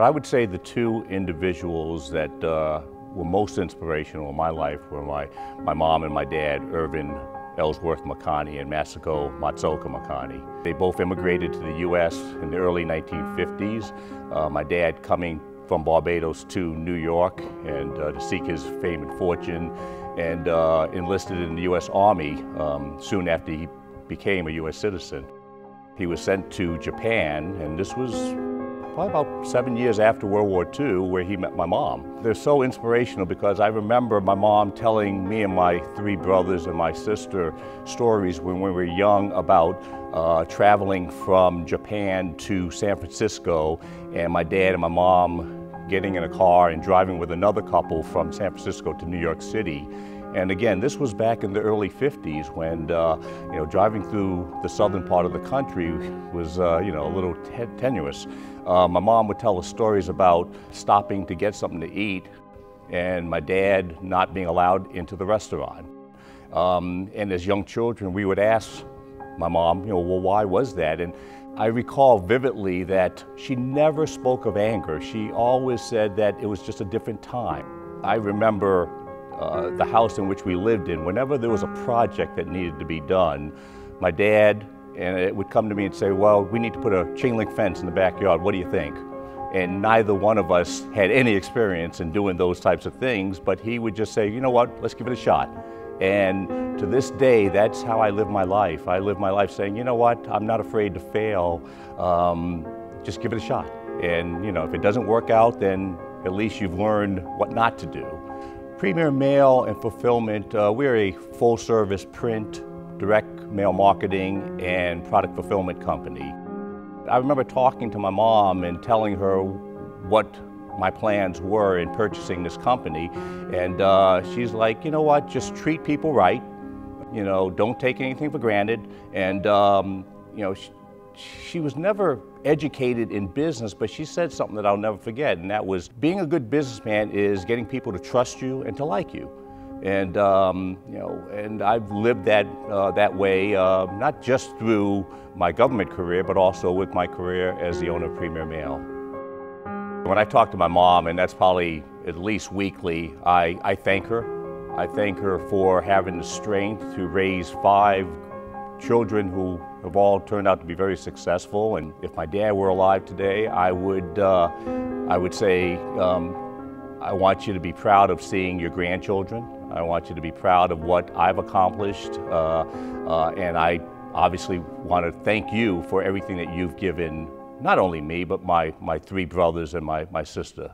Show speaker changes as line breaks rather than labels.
I would say the two individuals that uh, were most inspirational in my life were my, my mom and my dad, Irvin Ellsworth McConney and Masako Matsuoka McConney. They both immigrated to the U.S. in the early 1950s. Uh, my dad coming from Barbados to New York and uh, to seek his fame and fortune and uh, enlisted in the U.S. Army um, soon after he became a U.S. citizen. He was sent to Japan and this was probably about seven years after World War II, where he met my mom. They're so inspirational because I remember my mom telling me and my three brothers and my sister stories when we were young about uh, traveling from Japan to San Francisco, and my dad and my mom getting in a car and driving with another couple from San Francisco to New York City. And again, this was back in the early 50s when, uh, you know, driving through the southern part of the country was, uh, you know, a little tenuous. Uh, my mom would tell us stories about stopping to get something to eat and my dad not being allowed into the restaurant. Um, and as young children, we would ask my mom, you know, well, why was that? And I recall vividly that she never spoke of anger. She always said that it was just a different time. I remember uh, the house in which we lived in, whenever there was a project that needed to be done, my dad and it would come to me and say, well, we need to put a chain link fence in the backyard. What do you think? And neither one of us had any experience in doing those types of things, but he would just say, you know what, let's give it a shot. And to this day, that's how I live my life. I live my life saying, you know what, I'm not afraid to fail. Um, just give it a shot. And you know, if it doesn't work out, then at least you've learned what not to do. Premier Mail and Fulfillment, uh, we're a full service print, direct mail marketing and product fulfillment company. I remember talking to my mom and telling her what my plans were in purchasing this company. And uh, she's like, you know what, just treat people right. You know, don't take anything for granted. And, um, you know, she was never educated in business, but she said something that I'll never forget, and that was being a good businessman is getting people to trust you and to like you. And, um, you know, and I've lived that, uh, that way, uh, not just through my government career, but also with my career as the owner of Premier Mail. When I talk to my mom, and that's probably at least weekly, I, I thank her. I thank her for having the strength to raise five children who have all turned out to be very successful. And if my dad were alive today, I would, uh, I would say, um, I want you to be proud of seeing your grandchildren. I want you to be proud of what I've accomplished. Uh, uh, and I obviously want to thank you for everything that you've given, not only me, but my, my three brothers and my, my sister.